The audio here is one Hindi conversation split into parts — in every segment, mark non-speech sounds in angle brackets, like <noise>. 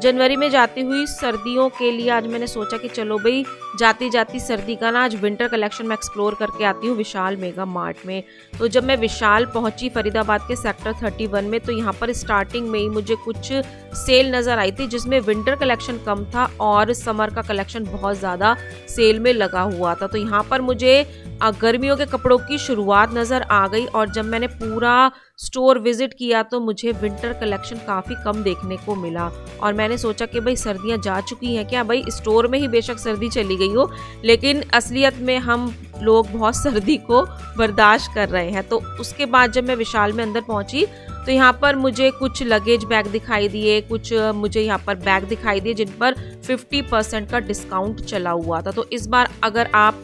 जनवरी में जाती हुई सर्दियों के लिए आज मैंने सोचा कि चलो भाई जाती जाती सर्दी का ना आज विंटर कलेक्शन में एक्सप्लोर करके आती हूँ विशाल मेगा मार्ट में। तो जब मैं विशाल पहुँची फरीदाबाद के सेक्टर 31 में तो यहाँ पर स्टार्टिंग में ही मुझे कुछ सेल नज़र आई थी, जिसमें विंटर कलेक्शन कम था और समर का कलेक्शन बहुत ज़्यादा सेल में लगा हुआ था। तो यहाँ पर मुझे गर्मियों के कपड़ों की शुरुआत नज़र आ गई और जब मैंने पूरा स्टोर विज़िट किया तो मुझे विंटर कलेक्शन काफ़ी कम देखने को मिला और मैंने सोचा कि भाई सर्दियाँ जा चुकी हैं क्या? भाई, स्टोर में ही बेशक सर्दी चली गई हो, लेकिन असलियत में हम लोग बहुत <laughs> सर्दी को बर्दाश्त कर रहे हैं। तो उसके बाद जब मैं विशाल में अंदर पहुँची तो यहाँ पर मुझे कुछ लगेज बैग दिखाई दिए, कुछ मुझे यहाँ पर बैग दिखाई दिए, जिन पर 50 परसेंट का डिस्काउंट चला हुआ था। तो इस बार अगर आप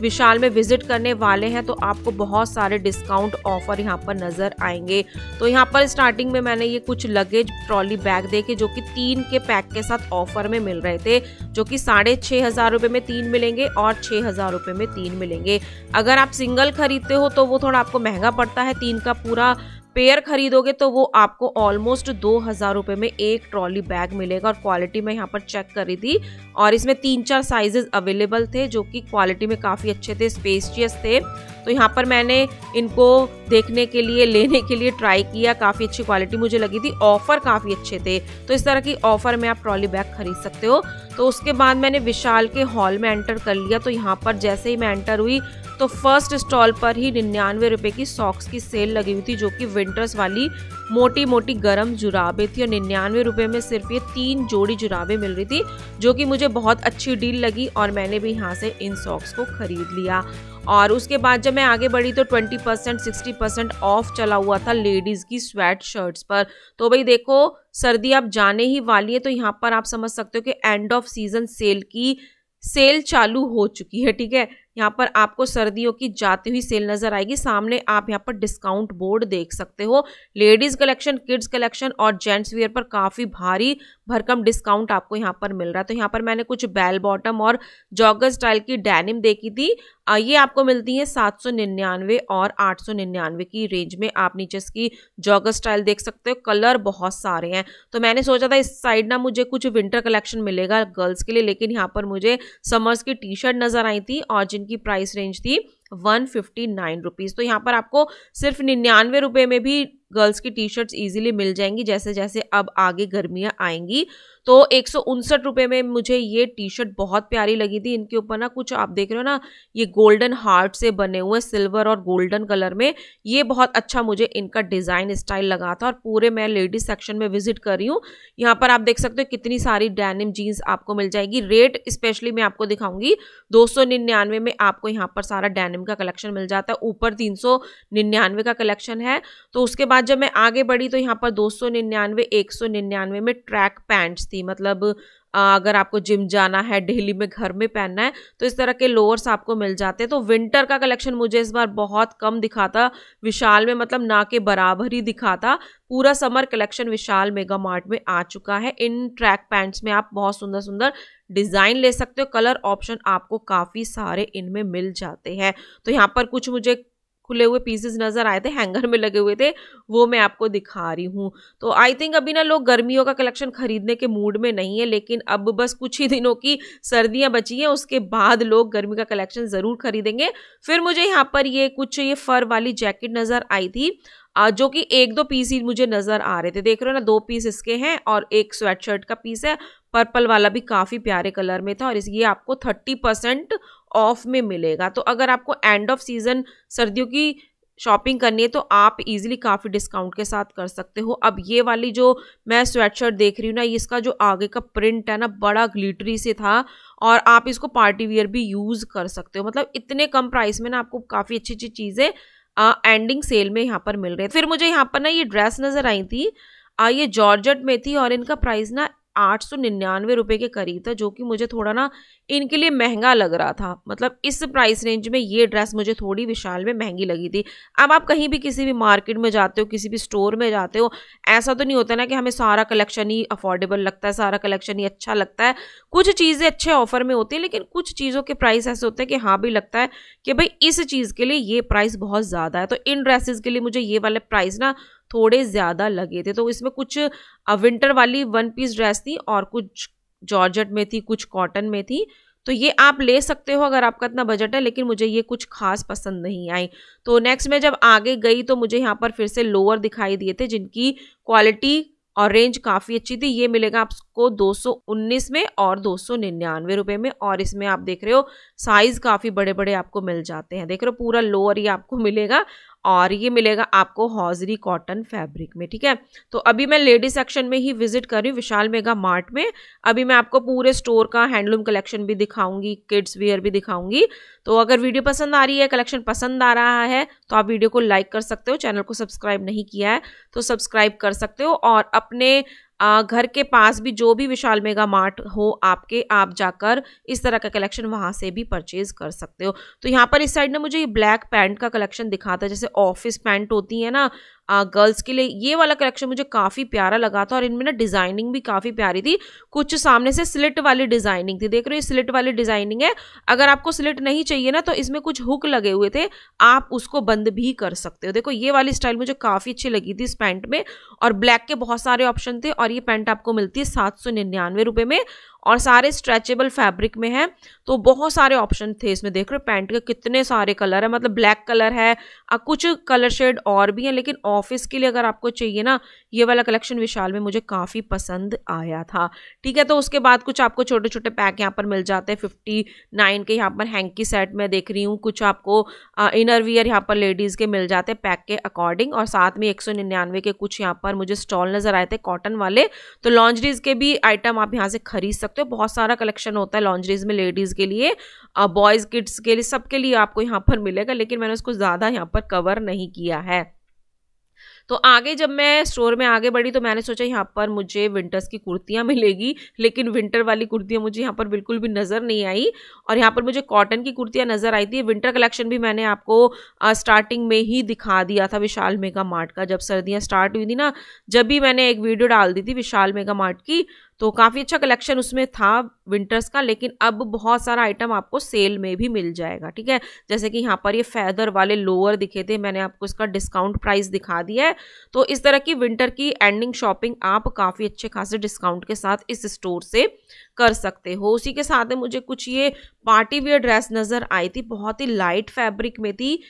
विशाल में विज़िट करने वाले हैं तो आपको बहुत सारे डिस्काउंट ऑफ़र यहाँ पर नज़र आएँगे। तो यहाँ पर स्टार्टिंग में मैंने ये कुछ लगेज ट्रॉली बैग देखे, जो कि तीन के पैक के साथ ऑफ़र में मिल रहे थे, जो कि साढ़े छः हज़ार रुपये में तीन मिलेंगे और छः हज़ार रुपये में तीन मिलेंगे। अगर आप सिंगल खरीदते हो तो वो थोड़ा आपको महँगा पड़ता है, तीन का पूरा पेयर खरीदोगे तो वो आपको ऑलमोस्ट दो हज़ार रुपये में एक ट्रॉली बैग मिलेगा। और क्वालिटी में यहाँ पर चेक करी थी और इसमें तीन चार साइजेस अवेलेबल थे जो कि क्वालिटी में काफ़ी अच्छे थे स्पेसियस थे। तो यहाँ पर मैंने इनको देखने के लिए, लेने के लिए ट्राई किया। काफ़ी अच्छी क्वालिटी मुझे लगी थी। ऑफ़र काफ़ी अच्छे थे। तो इस तरह की ऑफ़र में आप ट्रॉली बैग खरीद सकते हो। तो उसके बाद मैंने विशाल के हॉल में एंटर कर लिया। तो यहाँ पर जैसे ही मैं एंटर हुई तो फ़र्स्ट स्टॉल पर ही निन्यानवे रुपए की सॉक्स की सेल लगी हुई थी, जो कि विंटर्स वाली मोटी मोटी गर्म जुराबे थी। और निन्यानवे रुपए में सिर्फ़ ये तीन जोड़ी जुराबे मिल रही थी, जो कि मुझे बहुत अच्छी डील लगी और मैंने भी यहाँ से इन सॉक्स को खरीद लिया। और उसके बाद जब मैं आगे बढ़ी तो 20 परसेंट सिक्सटी परसेंट ऑफ़ चला हुआ था लेडीज़ की स्वेट शर्ट्स पर। तो भाई देखो, सर्दी अब जाने ही वाली है तो यहाँ पर आप समझ सकते हो कि एंड ऑफ़ सीज़न सेल की सेल चालू हो चुकी है, ठीक है? यहाँ पर आपको सर्दियों की जाती हुई सेल नज़र आएगी। सामने आप यहाँ पर डिस्काउंट बोर्ड देख सकते हो। लेडीज़ कलेक्शन किड्स कलेक्शन और जेंट्स वेयर पर काफ़ी भारी भरकम डिस्काउंट आपको यहाँ पर मिल रहा है। तो यहाँ पर मैंने कुछ बेल बॉटम और जॉगर स्टाइल की डेनिम देखी थी। ये आपको मिलती है सात सौ निन्यानवे और आठ सौ निन्यानवे की रेंज में। आप नीचे इसकी जॉगर स्टाइल देख सकते हो। कलर बहुत सारे हैं। तो मैंने सोचा था इस साइड ना मुझे कुछ विंटर कलेक्शन मिलेगा गर्ल्स के लिए, लेकिन यहाँ पर मुझे समर्स की टी शर्ट नज़र आई थी और जिनकी प्राइस रेंज थी वन फिफ्टी नाइन रुपीज़ तो यहाँ पर आपको सिर्फ़ निन्यानवे रुपये में भी गर्ल्स की टी शर्ट्स ईजिली मिल जाएँगी जैसे जैसे अब आगे गर्मियाँ आएँगी। तो एक सौ उनसठ रुपये में मुझे ये टी शर्ट बहुत प्यारी लगी थी। इनके ऊपर ना कुछ आप देख रहे हो ना, ये गोल्डन हार्ट से बने हुए सिल्वर और गोल्डन कलर में, ये बहुत अच्छा मुझे इनका डिज़ाइन स्टाइल लगा था और पूरे मैं लेडीज़ सेक्शन में विज़िट कर रही हूँ। यहाँ पर आप देख सकते हो कितनी सारी डैनिम जीन्स आपको मिल जाएगी। रेट स्पेशली मैं आपको दिखाऊँगी, दो सौ निन्यानवे में आपको यहाँ पर सारा डैनिम का कलेक्शन मिल जाता है, ऊपर तीन सौ निन्यानवे का कलेक्शन है। तो उसके बाद जब मैं आगे बढ़ी तो यहाँ पर दो सौ निन्यानवे, एक सौ निन्यानवे में ट्रैक पैंट्स थी मतलब अगर आपको जिम जाना है, डेली में घर में पहनना है तो इस तरह के लोअर्स आपको मिल जाते हैं। तो विंटर का कलेक्शन मुझे इस बार बहुत कम दिखाता, विशाल में मतलब ना के बराबर ही दिखा था पूरा summer collection Vishal mega mart में आ चुका है। इन ट्रैक पैंट्स में आप बहुत सुंदर सुंदर डिज़ाइन ले सकते हो, कलर ऑप्शन आपको काफ़ी सारे इनमें मिल जाते हैं। तो यहाँ पर कुछ मुझे खुले हुए पीसेस नज़र आए थे हैंगर में लगे हुए थे, वो मैं आपको दिखा रही हूँ। तो आई थिंक अभी ना लोग गर्मियों का कलेक्शन खरीदने के मूड में नहीं है, लेकिन अब बस कुछ ही दिनों की सर्दियाँ बची हैं, उसके बाद लोग गर्मी का कलेक्शन ज़रूर खरीदेंगे। फिर मुझे यहाँ पर ये कुछ ये फर वाली जैकेट नज़र आई थी जो कि एक दो पीस ही मुझे नज़र आ रहे थे। देख रहे हो ना, दो पीस इसके हैं और एक स्वेट शर्ट का पीस है पर्पल वाला भी काफ़ी प्यारे कलर में था और इस, ये आपको थर्टी परसेंट ऑफ़ में मिलेगा। तो अगर आपको एंड ऑफ़ सीज़न सर्दियों की शॉपिंग करनी है तो आप इजीली काफ़ी डिस्काउंट के साथ कर सकते हो। अब ये वाली जो मैं स्वेटशर्ट देख रही हूँ ना इसका जो आगे का प्रिंट है ना बड़ा ग्लिटरी से था और आप इसको पार्टी वियर भी यूज़ कर सकते हो। मतलब इतने कम प्राइस में ना आपको काफ़ी अच्छी अच्छी चीज़ें एंडिंग सेल में यहाँ पर मिल रही रहे फिर मुझे यहाँ पर ना ये ड्रेस नज़र आई थी आ, ये जॉर्जट में थी और इनका प्राइस ना आठ सौ निन्यानवे रुपये के करीब था, जो कि मुझे थोड़ा ना इनके लिए महँगा लग रहा था। मतलब इस प्राइस रेंज में ये ड्रेस मुझे थोड़ी विशाल में महँगी लगी थी। अब आप कहीं भी किसी भी मार्केट में जाते हो, किसी भी स्टोर में जाते हो, ऐसा तो नहीं होता ना कि हमें सारा कलेक्शन ही अफोर्डेबल लगता है, सारा कलेक्शन ही अच्छा लगता है। कुछ चीज़ें अच्छे ऑफ़र में होती हैं, लेकिन कुछ चीज़ों के प्राइस ऐसे होते हैं कि हाँ भी लगता है कि भाई इस चीज़ के लिए ये प्राइस बहुत ज़्यादा है। तो इन ड्रेसेस के लिए मुझे ये वाले प्राइस ना थोड़े ज़्यादा लगे थे। तो इसमें कुछ विंटर वाली वन पीस ड्रेस थी और कुछ जॉर्जेट में थी, कुछ कॉटन में थी। तो ये आप ले सकते हो अगर आपका इतना बजट है, लेकिन मुझे ये कुछ खास पसंद नहीं आई। तो नेक्स्ट में जब आगे गई तो मुझे यहाँ पर फिर से लोअर दिखाई दिए थे, जिनकी क्वालिटी और रेंज काफ़ी अच्छी थी। ये मिलेगा आपको 219 में और दो सौ निन्यानवे रुपये में और इसमें आप देख रहे हो साइज़ काफ़ी बड़े बड़े आपको मिल जाते हैं। देख रहे हो पूरा लोअर ही आपको मिलेगा। और ये मिलेगा आपको हॉजरी कॉटन फैब्रिक में, ठीक है? तो अभी मैं लेडी सेक्शन में ही विज़िट कर रही हूँ, विशाल मेगा मार्ट में। अभी मैं आपको पूरे स्टोर का हैंडलूम कलेक्शन भी दिखाऊँगी, किड्स वेयर भी दिखाऊँगी। तो अगर वीडियो पसंद आ रही है, कलेक्शन पसंद आ रहा है तो आप वीडियो को लाइक कर सकते हो, चैनल को सब्सक्राइब नहीं किया है तो सब्सक्राइब कर सकते हो और अपने घर के पास भी जो भी विशाल मेगा मार्ट हो, आपके आप जाकर इस तरह का कलेक्शन वहाँ से भी परचेज कर सकते हो। तो यहाँ पर इस साइड ना मुझे ये ब्लैक पैंट का कलेक्शन दिखाता है, जैसे ऑफ़िस पैंट होती है ना गर्ल्स के लिए ये वाला कलेक्शन मुझे काफ़ी प्यारा लगा था और इनमें ना डिज़ाइनिंग भी काफ़ी प्यारी थी। कुछ सामने से स्लिट वाली डिज़ाइनिंग थी। देख रहे हो, ये स्लिट वाली डिज़ाइनिंग है। अगर आपको स्लिट नहीं चाहिए ना तो इसमें कुछ हुक लगे हुए थे। आप उसको बंद भी कर सकते हो। देखो, ये वाली स्टाइल मुझे काफ़ी अच्छी लगी थी इस पैंट में। और ब्लैक के बहुत सारे ऑप्शन थे और ये पैंट आपको मिलती है सात सौ निन्यानवे में। और सारे स्ट्रेचेबल फैब्रिक में है तो बहुत सारे ऑप्शन थे इसमें, देख रहे हो पैंट के कितने सारे कलर है मतलब ब्लैक कलर है कुछ कलर शेड और भी हैं, लेकिन ऑफ़िस के लिए अगर आपको चाहिए ना, ये वाला कलेक्शन विशाल में मुझे काफ़ी पसंद आया था। ठीक है तो उसके बाद कुछ आपको छोटे छोटे पैक यहाँ पर मिल जाते हैं फिफ्टी नाइन के यहाँ पर हैंकी सेट में देख रही हूँ, कुछ आपको इनर वियर यहाँ पर लेडीज़ के मिल जाते हैं पैक के अकॉर्डिंग और साथ में एक सौ निन्यानवे के कुछ यहाँ पर मुझे स्टॉल नज़र आए थे कॉटन वाले तो लॉन्जरीज के भी आइटम आप यहाँ से खरीद सकते हो। बहुत सारा कलेक्शन होता है लॉन्जरीज में लेडीज़ के लिए बॉयज़ किड्स के लिए, सबके लिए आपको यहाँ पर मिलेगा, लेकिन मैंने उसको ज़्यादा यहाँ पर कवर नहीं किया है। तो आगे जब मैं स्टोर में आगे बढ़ी तो मैंने सोचा यहाँ पर मुझे विंटर्स की कुर्तियाँ मिलेगी, लेकिन विंटर वाली कुर्तियाँ मुझे यहाँ पर बिल्कुल भी नज़र नहीं आई, और यहाँ पर मुझे कॉटन की कुर्तियाँ नज़र आई थी। विंटर कलेक्शन भी मैंने आपको स्टार्टिंग में ही दिखा दिया था विशाल मेगा मार्ट का। जब सर्दियाँ स्टार्ट हुई थी ना, जब भी मैंने एक वीडियो डाल दी थी विशाल मेगा मार्ट की तो काफ़ी अच्छा कलेक्शन उसमें था विंटर्स का, लेकिन अब बहुत सारा आइटम आपको सेल में भी मिल जाएगा, ठीक है? जैसे कि यहाँ पर ये फैदर वाले लोअर दिखे थे, मैंने आपको इसका डिस्काउंट प्राइस दिखा दिया है। तो इस तरह की विंटर की एंडिंग शॉपिंग आप काफ़ी अच्छे खासे डिस्काउंट के साथ इस स्टोर से कर सकते हो। उसी के साथ में मुझे कुछ ये पार्टी वेयर ड्रेस नज़र आई थी, बहुत ही लाइट फैब्रिक में थी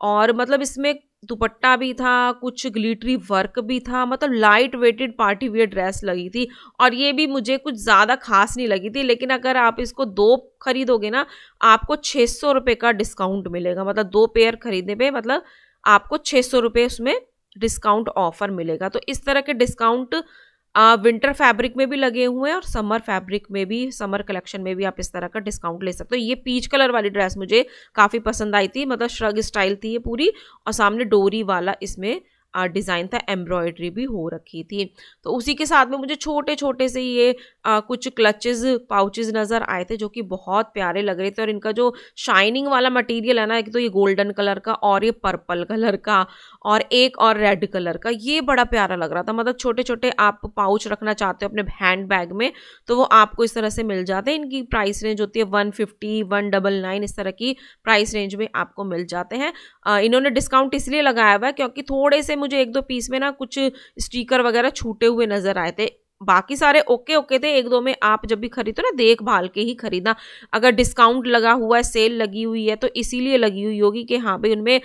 और मतलब इसमें दुपट्टा भी था, कुछ ग्लिटरी वर्क भी था मतलब light weighted party wear dress लगी थी और ये भी मुझे कुछ ज़्यादा खास नहीं लगी थी, लेकिन अगर आप इसको दो खरीदोगे ना, आपको छः सौ रुपये का डिस्काउंट मिलेगा मतलब दो पेयर खरीदने पे मतलब आपको छः सौ रुपये उसमें डिस्काउंट ऑफ़र मिलेगा। तो इस तरह के डिस्काउंट विंटर फैब्रिक में भी लगे हुए हैं और समर फैब्रिक में भी समर कलेक्शन में भी आप इस तरह का डिस्काउंट ले सकते हो। ये पीच कलर वाली ड्रेस मुझे काफ़ी पसंद आई थी मतलब श्रग स्टाइल थी ये पूरी और सामने डोरी वाला इसमें डिज़ाइन था एम्ब्रॉयडरी भी हो रखी थी। तो उसी के साथ में मुझे छोटे छोटे से ये आ, कुछ क्लचेज पाउचेज नज़र आए थे जो कि बहुत प्यारे लग रहे थे। और इनका जो शाइनिंग वाला मटेरियल है ना एक तो ये गोल्डन कलर का और ये पर्पल कलर का और एक और रेड कलर का ये बड़ा प्यारा लग रहा था। मतलब छोटे छोटे आप पाउच रखना चाहते हो अपने हैंड बैग में तो वो आपको इस तरह से मिल जाते हैं। इनकी प्राइस रेंज होती है one fifty one double nine इस तरह की प्राइस रेंज में आपको मिल जाते हैं। इन्होंने डिस्काउंट इसलिए लगाया हुआ है क्योंकि थोड़े से मुझे एक दो पीस में ना कुछ स्टिकर वगैरह छूटे हुए नज़र आए थे। बाकी सारे ओके ओके थे, एक दो में आप जब भी खरीदो ना, देखभाल के ही खरीदना। अगर डिस्काउंट लगा हुआ है सेल लगी हुई है तो इसीलिए लगी हुई होगी कि हाँ भाई उनमें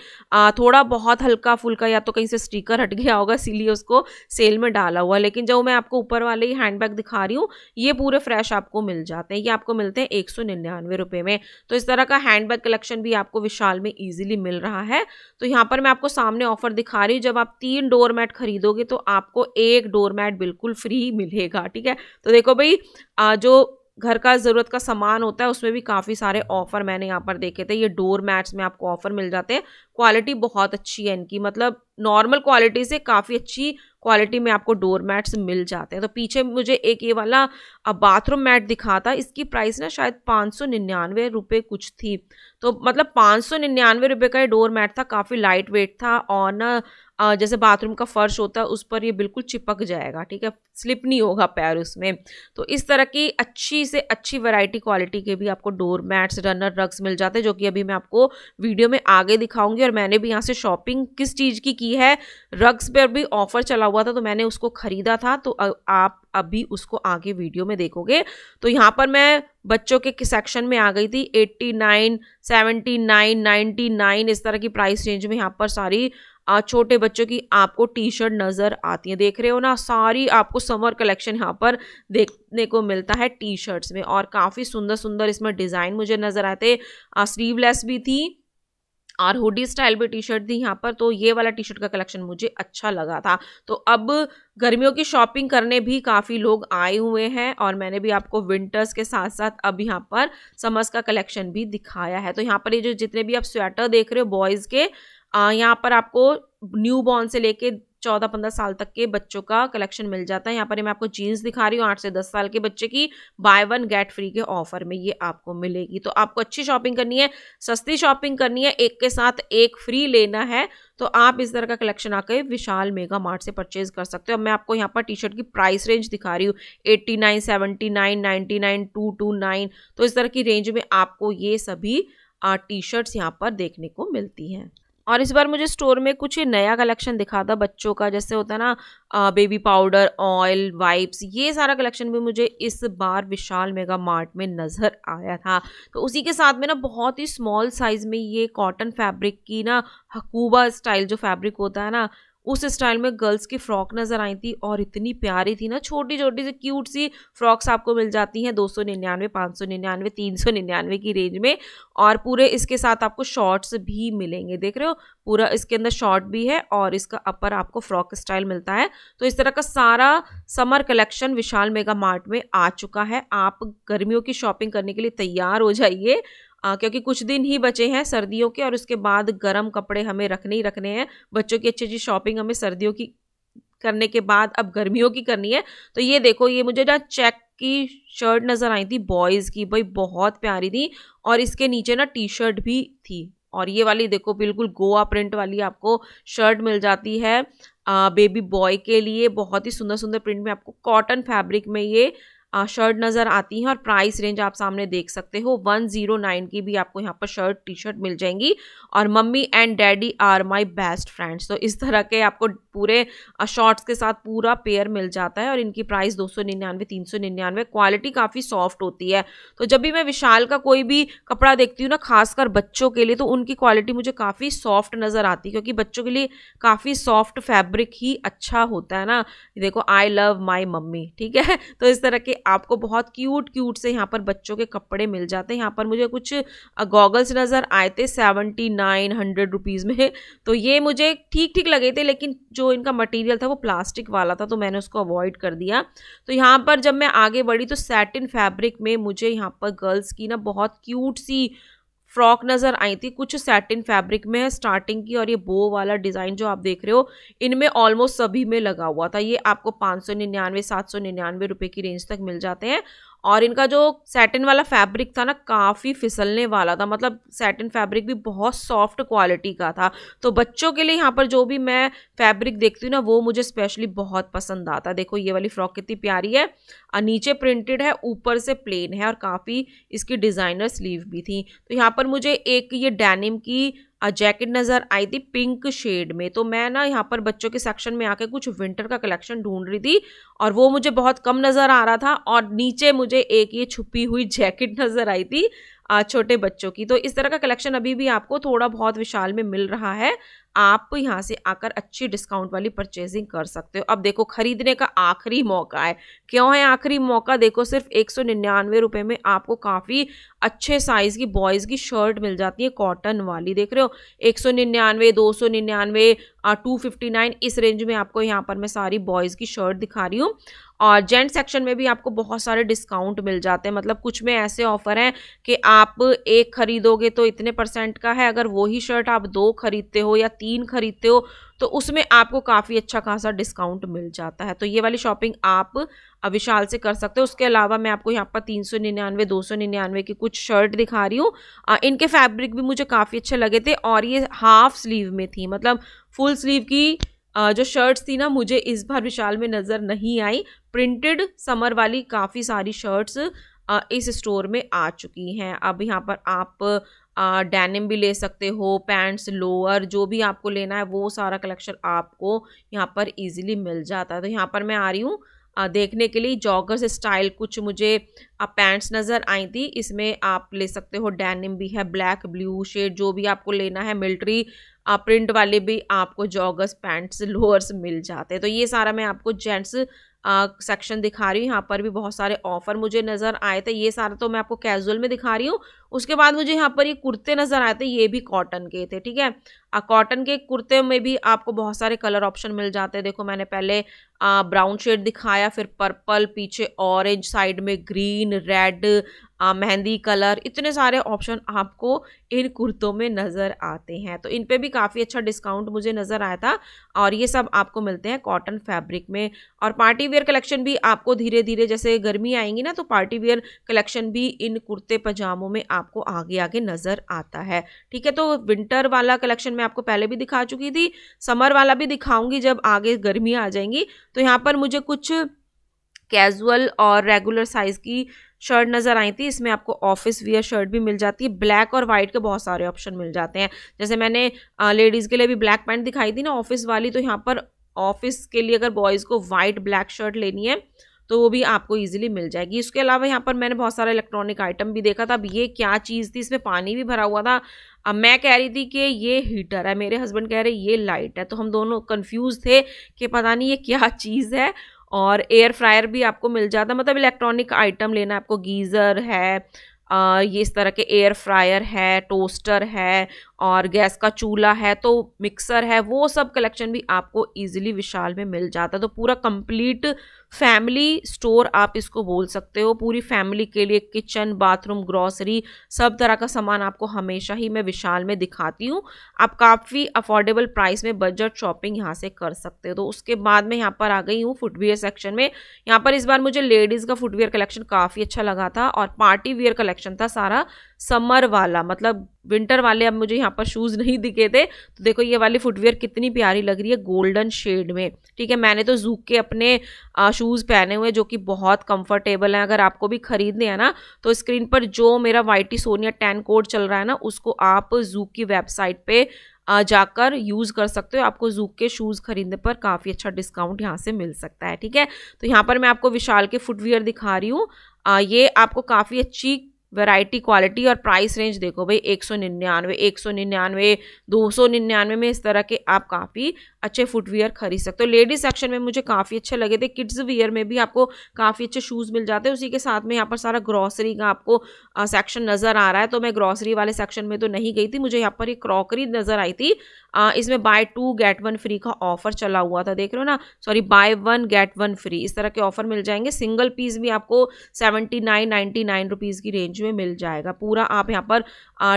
थोड़ा बहुत हल्का फुल्का या तो कहीं से स्टिकर हट गया होगा, इसीलिए उसको सेल में डाला हुआ लेकिन जो मैं आपको ऊपर वाले ही हैंड बैग दिखा रही हूँ, ये पूरे फ्रेश आपको मिल जाते हैं। ये आपको मिलते हैं एक सौ में। तो इस तरह का हैंड बैग कलेक्शन भी आपको विशाल में ईजिली मिल रहा है। तो यहाँ पर मैं आपको सामने ऑफ़र दिखा रही हूँ, जब आप तीन डोर मैट खरीदोगे तो आपको एक डोर मैट बिल्कुल फ्री मिलेगा, ठीक है? तो देखो भाई जो घर का ज़रूरत का सामान होता है, उसमें भी काफ़ी सारे ऑफ़र मैंने यहाँ पर देखे थे। ये डोर मैट्स में आपको ऑफ़र मिल जाते हैं। क्वालिटी बहुत अच्छी है इनकी मतलब नॉर्मल क्वालिटी से काफ़ी अच्छी क्वालिटी में आपको डोर मैट्स मिल जाते हैं। तो पीछे मुझे एक ये वाला बाथरूम मैट दिखा था, इसकी प्राइस ना शायद पाँच सौ कुछ थी। तो मतलब पाँच सौ का ये डोर मैट था, काफ़ी लाइट वेट था, और ना जैसे बाथरूम का फर्श होता है उस पर ये बिल्कुल चिपक जाएगा ठीक है? स्लिप नहीं होगा पैर उसमें। तो इस तरह की अच्छी से अच्छी वैरायटी क्वालिटी के भी आपको डोर मैट्स रनर रग्स मिल जाते हैं जो कि अभी मैं आपको वीडियो में आगे दिखाऊँगी। और मैंने भी यहाँ से शॉपिंग किस चीज़ की की है रग्स पर भी ऑफ़र चला हुआ था तो मैंने उसको ख़रीदा था तो आप अभी उसको आगे वीडियो में देखोगे। तो यहाँ पर मैं बच्चों के सेक्शन में आ गई थी 89, 79, 99 इस तरह की प्राइस रेंज में यहाँ पर सारी छोटे बच्चों की आपको टी शर्ट नज़र आती है। देख रहे हो ना, सारी आपको समर कलेक्शन यहाँ पर देखने को मिलता है टी शर्ट्स में और काफ़ी सुंदर सुंदर इसमें डिज़ाइन मुझे नज़र आते स्लीवलेस भी थी और हुडी स्टाइल भी टी शर्ट थी यहाँ पर तो ये वाला टी शर्ट का कलेक्शन मुझे अच्छा लगा था। तो अब गर्मियों की शॉपिंग करने भी काफ़ी लोग आए हुए हैं और मैंने भी आपको विंटर्स के साथ साथ अब यहाँ पर समर्स का कलेक्शन भी दिखाया है। तो यहाँ पर ये जो जितने भी आप स्वेटर देख रहे हो बॉयज़ के यहाँ पर आपको न्यू बॉर्न से लेके चौदह पंद्रह साल तक के बच्चों का कलेक्शन मिल जाता है। यहाँ पर मैं आपको जीन्स दिखा रही हूँ, आठ से दस साल के बच्चे की बाय वन गेट फ्री के ऑफ़र में ये आपको मिलेगी। तो आपको अच्छी शॉपिंग करनी है, सस्ती शॉपिंग करनी है, एक के साथ एक फ्री लेना है तो आप इस तरह का कलेक्शन आकर विशाल मेगा मार्ट से परचेज कर सकते हो। मैं आपको यहाँ पर टी शर्ट की प्राइस रेंज दिखा रही हूँ eighty nine seventy nine ninety nine two two nine तो इस तरह की रेंज में आपको ये सभी टी शर्ट्स यहाँ पर देखने को मिलती हैं। और इस बार मुझे स्टोर में कुछ नया कलेक्शन दिखा था बच्चों का, जैसे होता है ना बेबी पाउडर ऑयल वाइप्स ये सारा कलेक्शन भी मुझे इस बार विशाल मेगा मार्ट में नज़र आया था। तो उसी के साथ में ना बहुत ही स्मॉल साइज़ में ये कॉटन फैब्रिक की ना हकूबा स्टाइल जो फैब्रिक होता है ना उस स्टाइल में गर्ल्स की फ्रॉक नज़र आई थी और इतनी प्यारी थी ना छोटी छोटी सी क्यूट सी फ्रॉक्स आपको मिल जाती हैं दो सौ निन्यानवे, पाँच सौ निन्यानवे, तीन सौ निन्यानवे की रेंज में और पूरे इसके साथ आपको शॉर्ट्स भी मिलेंगे, देख रहे हो? पूरा इसके अंदर शॉर्ट भी है और इसका अपर आपको फ्रॉक स्टाइल मिलता है। तो इस तरह का सारा summer collection Vishal mega mart में आ चुका है। आप गर्मियों की शॉपिंग करने के लिए तैयार हो जाइए आ, क्योंकि कुछ दिन ही बचे हैं सर्दियों के और उसके बाद गर्म कपड़े हमें रखने ही रखने हैं। बच्चों की अच्छी अच्छी शॉपिंग हमें सर्दियों की करने के बाद अब गर्मियों की करनी है। तो ये देखो ये मुझे ना चेक की शर्ट नज़र आई थी बॉयज़ की। भाई बहुत प्यारी थी और इसके नीचे ना टी शर्ट भी थी। और ये वाली देखो बिल्कुल गोवा प्रिंट वाली आपको शर्ट मिल जाती है। आ, बेबी बॉय के लिए बहुत ही सुंदर सुंदर प्रिंट में आपको कॉटन फैब्रिक में ये शर्ट नज़र आती हैं और प्राइस रेंज आप सामने देख सकते हो। वन ज़ीरो नाइन की भी आपको यहाँ पर शर्ट टी शर्ट मिल जाएँगी। और mummy and daddy are my best friends. तो इस तरह के आपको पूरे शॉर्ट्स के साथ पूरा पेयर मिल जाता है और इनकी प्राइस दो सौ निन्यानवे, तीन सौ निन्यानवे क्वालिटी काफ़ी सॉफ्ट होती है। तो जब भी मैं विशाल का कोई भी कपड़ा देखती हूँ ना, खासकर बच्चों के लिए तो उनकी क्वालिटी मुझे काफ़ी सॉफ्ट नज़र आती है, क्योंकि बच्चों के लिए काफ़ी सॉफ्ट फैब्रिक ही अच्छा होता है ना। देखो आई लव माई मम्मी, ठीक है? <laughs> तो इस तरह के आपको बहुत क्यूट क्यूट से यहाँ पर बच्चों के कपड़े मिल जाते हैं। यहाँ पर मुझे कुछ गॉगल्स नज़र आए थे सेवेंटी नाइन हंड्रेड रुपीज़ में। तो ये मुझे ठीक ठीक लगे थे, लेकिन जो इनका मटेरियल था वो प्लास्टिक वाला था तो मैंने उसको अवॉइड कर दिया। तो यहाँ पर जब मैं आगे बढ़ी तो सैटिन फैब्रिक में मुझे यहाँ पर गर्ल्स की ना बहुत क्यूट सी फ्रॉक नज़र आई थी, कुछ सैटिन फैब्रिक में है स्टार्टिंग की और ये बो वाला डिज़ाइन जो आप देख रहे हो, इनमें ऑलमोस्ट सभी में लगा हुआ था। ये आपको पाँच सौ निन्यानवे, सात सौ निन्यानवे रुपये की रेंज तक मिल जाते हैं। और इनका जो सैटिन वाला फैब्रिक था ना, काफ़ी फिसलने वाला था। मतलब सैटिन फैब्रिक भी बहुत सॉफ्ट क्वालिटी का था। तो बच्चों के लिए यहाँ पर जो भी मैं फैब्रिक देखती हूँ ना, वो मुझे स्पेशली बहुत पसंद आता देखो, ये वाली फ्रॉक कितनी प्यारी है और नीचे प्रिंटेड है, ऊपर से प्लेन है और काफ़ी इसकी डिज़ाइनर स्लीव भी थी। तो यहाँ पर मुझे एक ये डैनिम की जैकेट नज़र आई थी पिंक शेड में। तो मैं ना यहाँ पर बच्चों के सेक्शन में आके कुछ विंटर का कलेक्शन ढूंढ रही थी और वो मुझे बहुत कम नज़र आ रहा था और नीचे मुझे एक ये छुपी हुई जैकेट <laughs> नज़र आई थी छोटे बच्चों की। तो इस तरह का कलेक्शन अभी भी आपको थोड़ा बहुत विशाल में मिल रहा है। आप यहाँ से आकर अच्छी डिस्काउंट वाली परचेजिंग कर सकते हो। अब देखो, खरीदने का आखिरी मौका है। क्यों है आखिरी मौका? देखो, सिर्फ़ एक सौ निन्यानवे रुपये में आपको काफ़ी अच्छे साइज़ की बॉयज़ की शर्ट मिल जाती है कॉटन वाली। देख रहे हो? एक सौ निन्यानवे, दो सौ निन्यानवे टू फिफ्टी नाइन इस रेंज में आपको यहाँ पर मैं सारी बॉयज़ की शर्ट दिखा रही हूँ। और जेंट सेक्शन में भी आपको बहुत सारे डिस्काउंट मिल जाते हैं। मतलब कुछ में ऐसे ऑफ़र हैं कि आप एक खरीदोगे तो इतने परसेंट का है। अगर वही शर्ट आप दो खरीदते हो या तीन खरीदते हो तो उसमें आपको काफ़ी अच्छा खासा डिस्काउंट मिल जाता है। तो ये वाली शॉपिंग आप विशाल से कर सकते हो। उसके अलावा मैं आपको यहाँ पर तीन सौ निन्यानवे, दो सौ निन्यानवे की कुछ शर्ट दिखा रही हूँ। इनके फैब्रिक भी मुझे काफ़ी अच्छे लगे थे और ये हाफ़ स्लीव में थी। मतलब फुल स्लीव की जो शर्ट्स थी ना, मुझे इस बार विशाल में नज़र नहीं आई। प्रिंटेड समर वाली काफ़ी सारी शर्ट्स इस स्टोर में आ चुकी हैं। अब यहाँ पर आप डैनिम भी ले सकते हो पैंट्स लोअर जो भी आपको लेना है, वो सारा कलेक्शन आपको यहाँ पर इजीली मिल जाता है। तो यहाँ पर मैं आ रही हूँ देखने के लिए जॉगर्स स्टाइल कुछ मुझे पैंट्स नज़र आई थी, इसमें आप ले सकते हो डेनिम भी है ब्लैक ब्लू शेड जो भी आपको लेना है मिल्ट्री प्रिंट वाले भी आपको जॉगर्स पैंट्स लोअर्स मिल जाते हैं। तो ये सारा मैं आपको जेंट्स सेक्शन दिखा रही हूँ। यहाँ पर भी बहुत सारे ऑफ़र मुझे नज़र आए थे। ये सारा तो मैं आपको कैजुअल में दिखा रही हूँ। उसके बाद मुझे यहाँ पर ये कुर्ते नज़र आए थे। ये भी कॉटन के थे, ठीक है? कॉटन के कुर्ते में भी आपको बहुत सारे कलर ऑप्शन मिल जाते हैं। देखो, मैंने पहले ब्राउन शेड दिखाया, फिर पर्पल पीछे ऑरेंज साइड में ग्रीन रेड मेहंदी, कलर, इतने सारे ऑप्शन आपको इन कुर्तों में नज़र आते हैं। तो इन पे भी काफ़ी अच्छा डिस्काउंट मुझे नज़र आया था और ये सब आपको मिलते हैं कॉटन फैब्रिक में। और पार्टी वेयर कलेक्शन भी आपको धीरे धीरे जैसे गर्मी आएँगी ना तो पार्टी वेयर कलेक्शन भी इन कुर्ते, पजामों में आपको आगे आगे नज़र आता है। ठीक है तो विंटर वाला कलेक्शन मैं आपको पहले भी दिखा चुकी थी समर वाला भी दिखाऊँगी जब आगे गर्मी आ जाएँगी। तो यहाँ पर मुझे कुछ कैजुअल और रेगुलर साइज़ की शर्ट नज़र आई थी, इसमें आपको ऑफ़िस वियर शर्ट भी मिल जाती है। ब्लैक और वाइट के बहुत सारे ऑप्शन मिल जाते हैं। जैसे मैंने लेडीज़ के लिए भी ब्लैक पैंट दिखाई थी ना ऑफ़िस वाली तो यहाँ पर ऑफ़िस के लिए अगर बॉयज़ को वाइट ब्लैक शर्ट लेनी है तो वो भी आपको इजीली मिल जाएगी। इसके अलावा यहाँ पर मैंने बहुत सारा इलेक्ट्रॉनिक आइटम भी देखा था। अब ये क्या चीज़ थी, इसमें पानी भी भरा हुआ था। अब मैं कह रही थी कि ये हीटर है, मेरे हस्बैंड कह रहे ये लाइट है। तो हम दोनों कंफ्यूज थे कि पता नहीं ये क्या चीज़ है और एयर फ्रायर भी आपको मिल जाता मतलब इलेक्ट्रॉनिक आइटम लेना आपको गीज़र है आ, ये इस तरह के एयर फ्रायर है टोस्टर है और गैस का चूल्हा है तो मिक्सर है वो सब कलेक्शन भी आपको इजीली विशाल में मिल जाता है। तो पूरा कंप्लीट फैमिली स्टोर आप इसको बोल सकते हो। पूरी फैमिली के लिए किचन, बाथरूम, ग्रॉसरी, सब तरह का सामान आपको हमेशा ही मैं विशाल में दिखाती हूँ। आप काफ़ी अफोर्डेबल प्राइस में बजट शॉपिंग यहाँ से कर सकते हो। तो उसके बाद मैं यहाँ पर आ गई हूँ फुटवेयर सेक्शन में। यहाँ पर इस बार मुझे लेडीज़ का फुटवेयर कलेक्शन काफ़ी अच्छा लगा था और पार्टी वेयर कलेक्शन था सारा। समर वाला मतलब विंटर वाले अब मुझे यहाँ पर शूज़ नहीं दिखे थे। तो देखो, ये वाली फुटवेयर कितनी प्यारी लग रही है गोल्डन शेड में। ठीक है, मैंने तो जूक के अपने शूज़ पहने हुए जो कि बहुत कंफर्टेबल हैं। अगर आपको भी खरीदने हैं ना तो स्क्रीन पर जो मेरा वाइटी सोनिया टेन कोड चल रहा है ना, उसको आप जूक की वेबसाइट पर जाकर यूज़ कर सकते हो। आपको जूक के शूज़ खरीदने पर काफ़ी अच्छा डिस्काउंट यहाँ से मिल सकता है। ठीक है तो यहाँ पर मैं आपको विशाल के फुटवियर दिखा रही हूँ। ये आपको काफ़ी अच्छी वैरायटी क्वालिटी और प्राइस रेंज देखो भाई एक सौ निन्यानवे एक सौ निन्यानवे दो सौ निन्यानवे में इस तरह के आप काफ़ी अच्छे फुटवियर खरीद सकते हो। लेडीज़ सेक्शन में मुझे काफ़ी अच्छे लगे थे। किड्स वियर में भी आपको काफ़ी अच्छे शूज़ मिल जाते हैं। उसी के साथ में यहाँ पर सारा ग्रॉसरी का आपको सेक्शन नज़र आ रहा है। तो मैं ग्रॉसरी वाले सेक्शन में तो नहीं गई थी। मुझे यहाँ पर एक क्रॉकरी नज़र आई थी। आ, इसमें buy two get one free का ऑफ़र चला हुआ था। देख रहे हो ना? Sorry buy one get one free इस तरह के ऑफ़र मिल जाएँगे। सिंगल पीस भी आपको seventy nine ninety nine rupees की रेंज में मिल जाएगा। पूरा आप यहाँ पर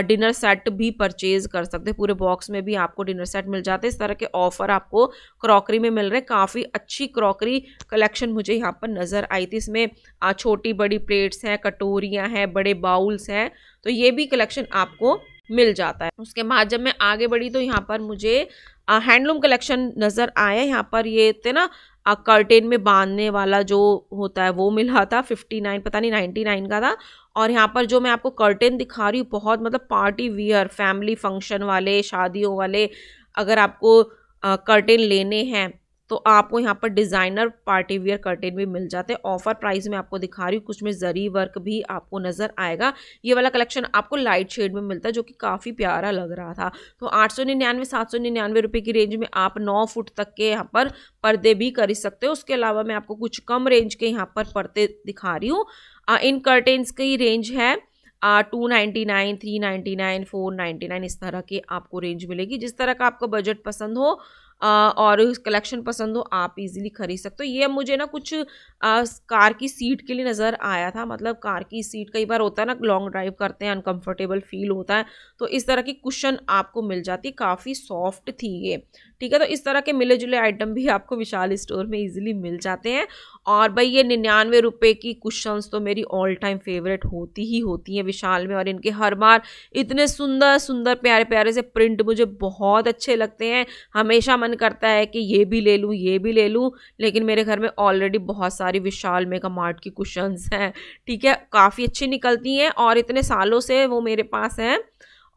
डिनर सेट भी परचेज कर सकते हैं। पूरे बॉक्स में भी आपको डिनर सेट मिल जाते हैं। इस तरह के ऑफ़र आपको क्रॉकरी में मिल रहे हैं। काफ़ी अच्छी क्रॉकरी कलेक्शन मुझे यहाँ पर नज़र आई थी। इसमें छोटी बड़ी प्लेट्स हैं, कटोरियाँ हैं, बड़े बाउल्स हैं। तो ये भी कलेक्शन आपको मिल जाता है। उसके बाद जब मैं आगे बढ़ी तो यहाँ पर मुझे हैंडलूम कलेक्शन नज़र आया। यहाँ पर ये थे ना कर्टेन में बांधने वाला जो होता है वो मिला था। फिफ्टी नाइन पता नहीं नाइन्टी नाइन का था। और यहाँ पर जो मैं आपको कर्टेन दिखा रही हूँ, बहुत मतलब पार्टी वियर फैमिली फ़ंक्शन वाले, शादियों वाले, अगर आपको कर्टेन लेने हैं तो आपको यहाँ पर डिज़ाइनर पार्टी वियर कर्टेन भी मिल जाते हैं। ऑफ़र प्राइस में आपको दिखा रही हूँ, कुछ में जरी वर्क भी आपको नज़र आएगा। ये वाला कलेक्शन आपको लाइट शेड में मिलता है, जो कि काफ़ी प्यारा लग रहा था। तो आठ सौ निन्यानवे, सात सौ निन्यानवे रुपये की रेंज में आप नौ फुट तक के यहाँ पर पर्दे भी कर सकते हो। उसके अलावा मैं आपको कुछ कम रेंज के यहाँ पर पर्दे दिखा रही हूँ। इन कर्टेन्स की रेंज है two ninety nine, three ninety nine, four ninety nine, इस तरह की आपको रेंज मिलेगी। जिस तरह का आपका बजट पसंद हो और कलेक्शन पसंद हो आप इजीली खरीद सकते हो। ये मुझे ना कुछ आ, कार की सीट के लिए नज़र आया था। मतलब कार की सीट कई बार होता है ना लॉन्ग ड्राइव करते हैं अनकंफर्टेबल फील होता है तो इस तरह की कुशन आपको मिल जाती है। काफ़ी सॉफ्ट थी ये। ठीक है तो इस तरह के मिले जुले आइटम भी आपको विशाल स्टोर में इजीली मिल जाते हैं। और भाई, ये निन्यानवे रुपये की कुशंस तो मेरी ऑल टाइम फेवरेट होती ही होती हैं विशाल में। और इनके हर बार इतने सुंदर सुंदर प्यारे प्यारे से प्रिंट मुझे बहुत अच्छे लगते हैं। हमेशा मन करता है कि ये भी ले लूँ, ये भी ले लूँ, लेकिन मेरे घर में ऑलरेडी बहुत सारी विशाल मेगा मार्ट की कुशंस हैं। ठीक है, काफ़ी अच्छी निकलती हैं और इतने सालों से वो मेरे पास हैं।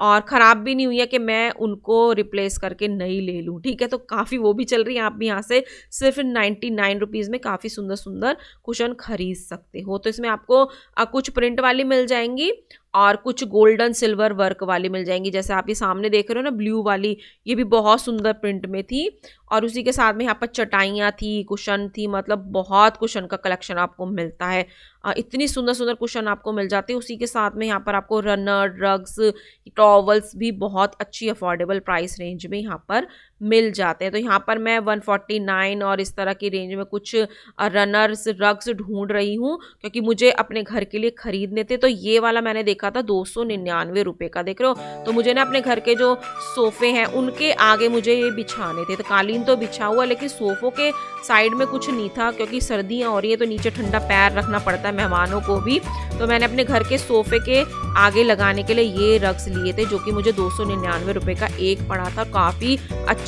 और ख़राब भी नहीं हुई है कि मैं उनको रिप्लेस करके नई ले लूँ। ठीक है तो काफ़ी वो भी चल रही है। आप भी यहाँ से सिर्फ़ नाइन्टी नाइन रुपीज़ में काफ़ी सुंदर सुंदर कुशन खरीद सकते हो। तो इसमें आपको कुछ प्रिंट वाली मिल जाएँगी और कुछ गोल्डन सिल्वर वर्क वाली मिल जाएँगी। जैसे आप ये सामने देख रहे हो ना, ब्लू वाली, ये भी बहुत सुंदर प्रिंट में थी। और उसी के साथ में यहाँ पर चटाइयाँ थी, कुशन थी मतलब बहुत कुशन का कलेक्शन आपको मिलता है। इतनी सुंदर सुंदर कुशन आपको मिल जाती है। उसी के साथ में यहाँ पर आपको रनर ड्रग्स टॉवल्स भी बहुत अच्छी अफोर्डेबल प्राइस रेंज में यहाँ पर मिल जाते हैं। तो यहाँ पर मैं 149 और इस तरह की रेंज में कुछ रनर्स रग्स ढूंढ रही हूँ, क्योंकि मुझे अपने घर के लिए ख़रीदने थे। तो ये वाला मैंने देखा था, दो सौ निन्यानवे रुपये का, देख रहे हो? तो मुझे ना अपने घर के जो सोफ़े हैं, उनके आगे मुझे ये बिछाने थे। तो कालीन तो बिछा हुआ, लेकिन सोफ़ों के साइड में कुछ नहीं था, क्योंकि सर्दियाँ हो रही है तो नीचे ठंडा पैर रखना पड़ता है मेहमानों को भी। तो मैंने अपने घर के सोफ़े के आगे लगाने के लिए ये रग्स लिए थे, जो कि मुझे दो सौ निन्यानवे रुपये का एक पड़ा था। काफ़ी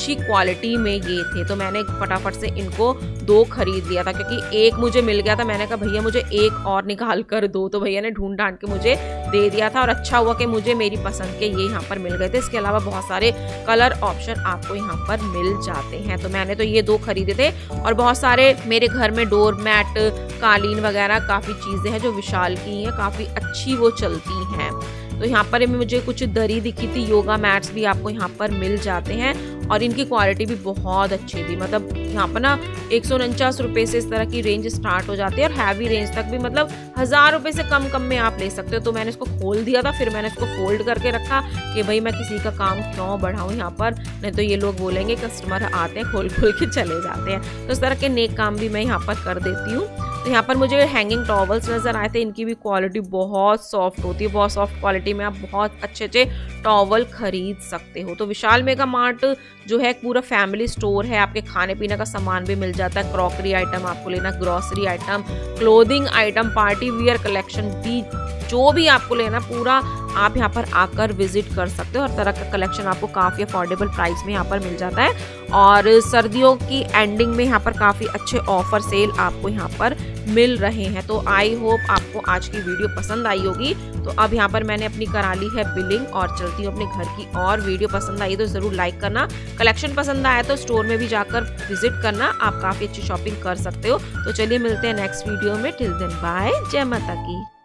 अच्छी क्वालिटी में ये थे तो मैंने फटाफट से इनको दो खरीद लिया था, क्योंकि एक मुझे मिल गया था, मैंने कहा, भैया, मुझे एक और निकाल कर दो। तो भैया ने ढूंढ ढांड के मुझे दे दिया था और अच्छा हुआ कि मुझे मेरी पसंद के ये यहाँ पर मिल गए थे। इसके अलावा बहुत सारे कलर ऑप्शन आपको यहाँ पर मिल जाते हैं। तो मैंने तो ये दो खरीदे थे और बहुत सारे मेरे घर में डोर मैट कालीन वगैरह काफ़ी चीज़ें हैं जो विशाल की हैं, काफ़ी अच्छी वो चलती हैं। तो यहाँ पर मुझे कुछ दरी दिखी थी योगा मैट्स भी आपको यहाँ पर मिल जाते हैं और इनकी क्वालिटी भी बहुत अच्छी थी। मतलब यहाँ पर ना एक सौ उनचास रुपये से इस तरह की रेंज स्टार्ट हो जाती है और हैवी रेंज तक भी मतलब हज़ार रुपये से कम कम में आप ले सकते हो। तो मैंने इसको खोल दिया था, फिर मैंने इसको फोल्ड करके रखा कि भाई मैं किसी का काम क्यों बढ़ाऊँ यहाँ पर? नहीं तो ये लोग बोलेंगे कस्टमर आते हैं खोल खोल के चले जाते हैं। तो इस तरह के नेक काम भी मैं यहाँ पर कर देती हूँ। तो यहाँ पर मुझे हैंगिंग टॉवल्स नज़र आए थे, इनकी भी क्वालिटी बहुत सॉफ्ट होती है, बहुत सॉफ्ट क्वालिटी में आप बहुत अच्छे अच्छे टॉवल खरीद सकते हो। तो विशाल मेगा मार्ट जो है, पूरा फैमिली स्टोर है, आपके खाने पीने का सामान भी मिल जाता है क्रॉकरी आइटम आपको लेना grocery item clothing item party wear collection भी, जो भी आपको लेना, पूरा आप यहाँ पर आकर विज़िट कर सकते हो हर तरह का कलेक्शन आपको काफ़ी अफोर्डेबल प्राइस में यहाँ पर मिल जाता है। और सर्दियों की एंडिंग में यहाँ पर काफ़ी अच्छे ऑफ़र सेल आपको यहाँ पर मिल रहे हैं। तो आई होप आपको आज की वीडियो पसंद आई होगी। तो अब यहाँ पर मैंने अपनी करा ली है बिलिंग और चलती हूँ अपने घर की और वीडियो पसंद आई तो ज़रूर लाइक करना। कलेक्शन पसंद आया तो स्टोर में भी जाकर विज़िट करना। आप काफ़ी अच्छी शॉपिंग कर सकते हो। तो चलिए मिलते हैं नेक्स्ट वीडियो में। टिल दिन बाय जय माता की।